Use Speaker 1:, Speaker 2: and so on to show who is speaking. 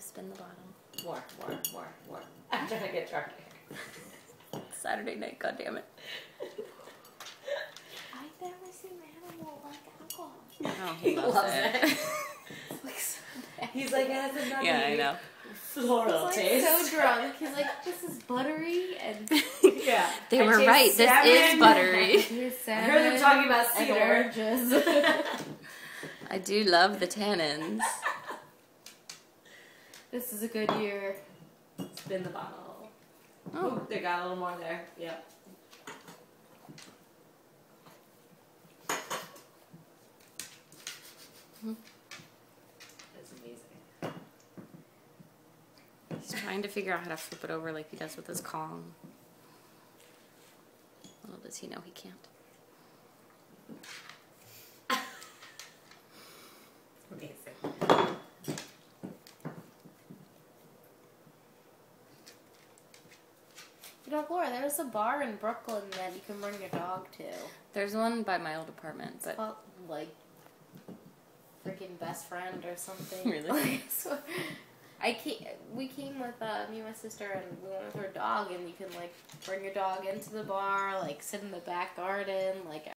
Speaker 1: spin the bottom.
Speaker 2: War, war, war, war. I'm trying to get drunk.
Speaker 1: Saturday night, God damn it.
Speaker 3: I've never seen Manimal like alcohol.
Speaker 1: Oh, he, he loves, loves it. it.
Speaker 3: like so He's like,
Speaker 2: yeah, that's another Yeah, I know. Floral like taste. so drunk.
Speaker 3: He's like, this is buttery and
Speaker 2: yeah. They I were right. Salmon. This is buttery.
Speaker 3: I heard them talking about cedar. oranges.
Speaker 1: I do love the tannins
Speaker 3: this is a good year.
Speaker 2: Spin the bottle.
Speaker 1: Oh, Ooh,
Speaker 2: they got a little more there. Yep.
Speaker 1: Hmm.
Speaker 2: That's amazing.
Speaker 1: he's trying to figure out how to flip it over like he does with his Kong. Little does he know he can't.
Speaker 2: Amazing.
Speaker 3: You know, Laura, there's a bar in Brooklyn that you can bring your dog to.
Speaker 1: There's one by my old apartment, It's but
Speaker 3: called, like, freaking best friend or something. Really? Like, so- I came, we came with uh, me and my sister, and we went with her dog, and you can like bring your dog into the bar, like sit in the back garden, like